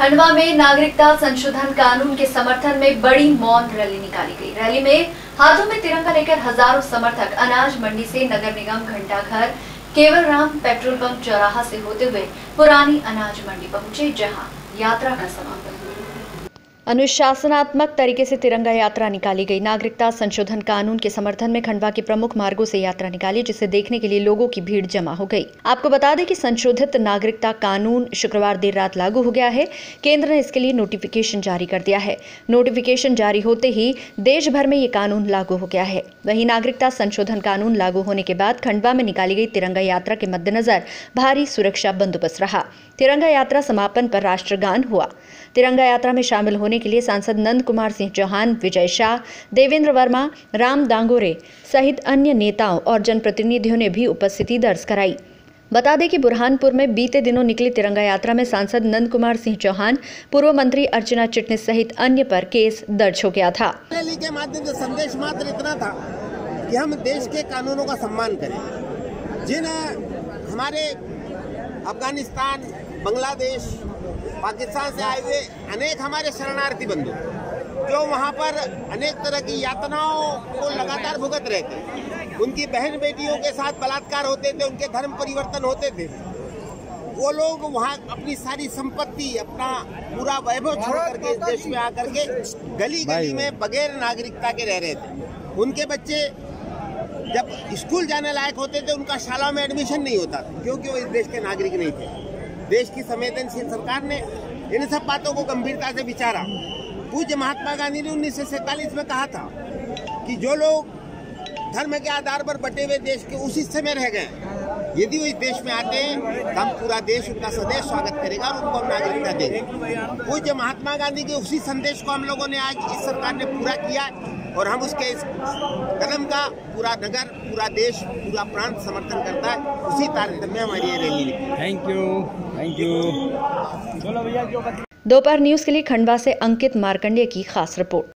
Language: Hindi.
खंडवा में नागरिकता संशोधन कानून के समर्थन में बड़ी मौन रैली निकाली गई। रैली में हाथों में तिरंगा लेकर हज़ारों समर्थक अनाज मंडी से नगर निगम घंटाघर केवल राम पेट्रोल पंप चौराहा से होते हुए पुरानी अनाज मंडी पहुँचे, जहाँ यात्रा का समापन हुआ। अनुशासनात्मक तरीके से तिरंगा यात्रा निकाली गई। नागरिकता संशोधन कानून के समर्थन में खंडवा के प्रमुख मार्गों से यात्रा निकाली, जिसे देखने के लिए लोगों की भीड़ जमा हो गई। आपको बता दें कि संशोधित नागरिकता कानून शुक्रवार देर रात लागू हो गया है। केंद्र ने इसके लिए नोटिफिकेशन जारी कर दिया है। नोटिफिकेशन जारी होते ही देश भर में ये कानून लागू हो गया है। वही नागरिकता संशोधन कानून लागू होने के बाद खंडवा में निकाली गई तिरंगा यात्रा के मद्देनजर भारी सुरक्षा बंदोबस्त रहा। तिरंगा यात्रा समापन पर राष्ट्रगान हुआ। तिरंगा यात्रा में शामिल होने के लिए सांसद नंद कुमार सिंह चौहान, विजय शाह, देवेंद्र वर्मा, राम दांगोरे सहित अन्य नेताओं और जनप्रतिनिधियों ने भी उपस्थिति दर्ज कराई। बता दें कि बुरहानपुर में बीते दिनों निकली तिरंगा यात्रा में सांसद नंद कुमार सिंह चौहान, पूर्व मंत्री अर्चना चिटनिस सहित अन्य पर केस दर्ज हो गया था। के माध्यम से संदेश मात्र इतना था कि हम देश के कानूनों का सम्मान करें। जिन, हमारे अफ़गानिस्तान, बांग्लादेश पाकिस्तान से आए हुए अनेक हमारे शरणार्थी बंधु जो वहाँ पर अनेक तरह की यातनाओं को लगातार भुगत रहे थे। उनकी बहन बेटियों के साथ बलात्कार होते थे उनके धर्म परिवर्तन होते थे। वो लोग वहाँ अपनी सारी संपत्ति अपना पूरा वैभव छोड़ करके इस देश में आकर के गली गली में बगैर नागरिकता के रह रहे थे। उनके बच्चे जब स्कूल जाने लायक होते थे उनका शाला में एडमिशन नहीं होता था क्योंकि वो इस देश के नागरिक नहीं थे। देश की संवेदनशील सरकार ने इन सब बातों को गंभीरता से विचारा। पूज्य महात्मा गांधी ने उन्नीस में कहा था कि जो लोग धर्म के आधार पर बटे हुए देश के उस हिस्से में रह गए यदि वो इस देश में आते हैं तो हम पूरा देश, उनका सदैव स्वागत करेगा और उनको हम नागरिकता देंगे। पूज्य महात्मा गांधी के उसी संदेश को हम लोगों ने आज इस सरकार ने पूरा किया। और हम उसके इस कदम का पूरा नगर पूरा देश पूरा प्रांत समर्थन करता है। उसी तारतम्य में हमारी ये रैली निकली। थैंक यू थैंक यू चलो भैया जो दोपहर न्यूज़ के लिए खंडवा से अंकित मारकंडे की खास रिपोर्ट।